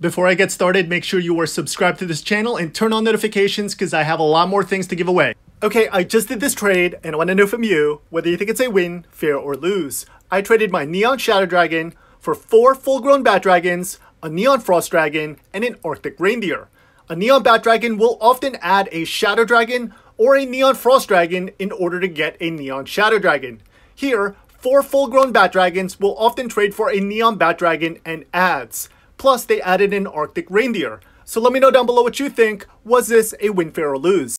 Before I get started, make sure you are subscribed to this channel and turn on notifications because I have a lot more things to give away. Okay, I just did this trade and I want to know from you whether you think it's a win, fair, or lose. I traded my Neon Shadow Dragon for four full-grown Bat Dragons, a Neon Frost Dragon, and an Arctic Reindeer. A Neon Bat Dragon will often add a Shadow Dragon or a Neon Frost Dragon in order to get a Neon Shadow Dragon. Here, four full-grown Bat Dragons will often trade for a Neon Bat Dragon and adds. Plus, they added an Arctic Reindeer. So let me know down below what you think. Was this a win, fair, or lose?